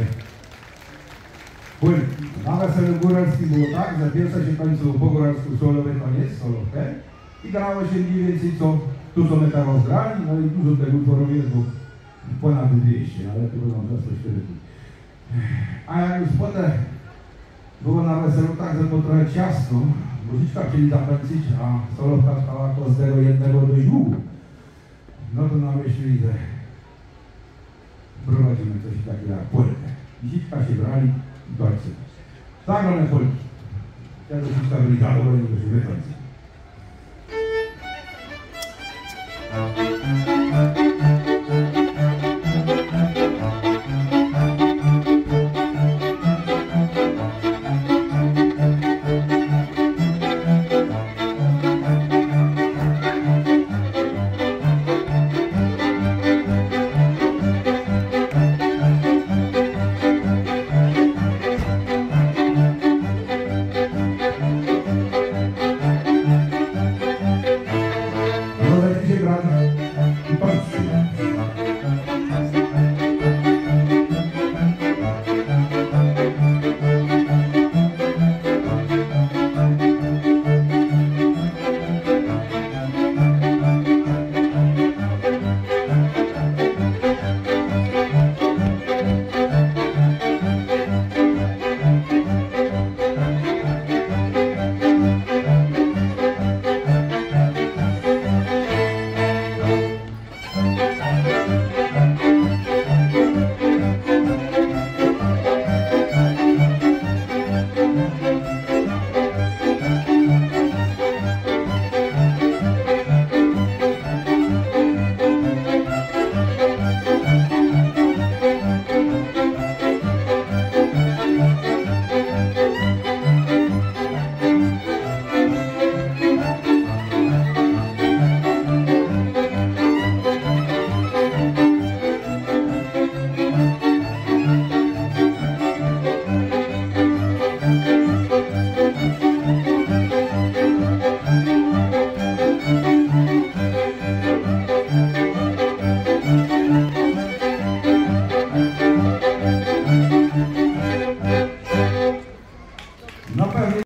Gracias. Góralskim było tak, że pierwsza się kończyło po góralsku solowe koniec, solówkę i grało się mniej więcej co, tu co my teraz grali, no i dużo tego utworów jest, bo ponad 200, ale to będą coś wtedy. A jak już potem było na weselu tak, że było trochę ciasno, Guziczka chcieli zapęcić, a solówka trwała około 0,1 dość długo. No to namyślili, że prowadzimy coś takiego jak polkę. Guziczka się brali Deutsche. Sagen wir mal Volk. Ja, das ist aber egal, aber in der Schule Deutsche.